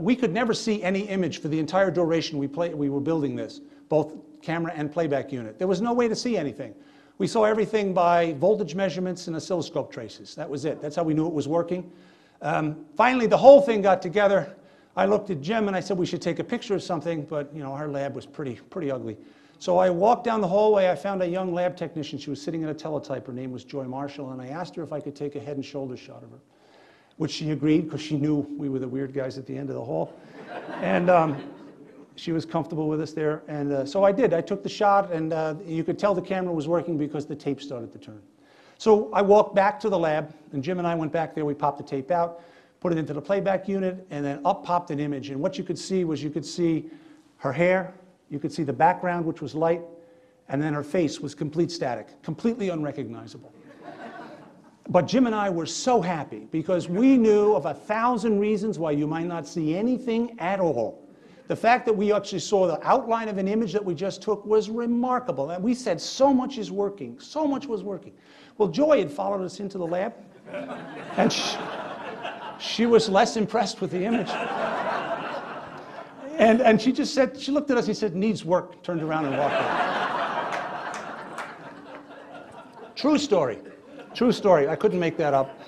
We could never see any image for the entire duration we, play, we were building this, both camera and playback unit. There was no way to see anything. We saw everything by voltage measurements and oscilloscope traces. That was it. That's how we knew it was working. Um, finally, the whole thing got together. I looked at Jim and I said we should take a picture of something, but you know our lab was pretty, pretty ugly. So I walked down the hallway. I found a young lab technician. She was sitting at a teletype. Her name was Joy Marshall, and I asked her if I could take a head and shoulders shot of her which she agreed because she knew we were the weird guys at the end of the hall. and um, she was comfortable with us there. And uh, so I did. I took the shot, and uh, you could tell the camera was working because the tape started to turn. So I walked back to the lab, and Jim and I went back there. We popped the tape out, put it into the playback unit, and then up popped an image. And what you could see was you could see her hair, you could see the background, which was light, and then her face was complete static, completely unrecognizable. But Jim and I were so happy because we knew of a thousand reasons why you might not see anything at all. The fact that we actually saw the outline of an image that we just took was remarkable. And we said, so much is working, so much was working. Well, Joy had followed us into the lab, and she, she was less impressed with the image. And, and she just said, she looked at us and said, needs work, turned around and walked out. True story. True story. I couldn't make that up.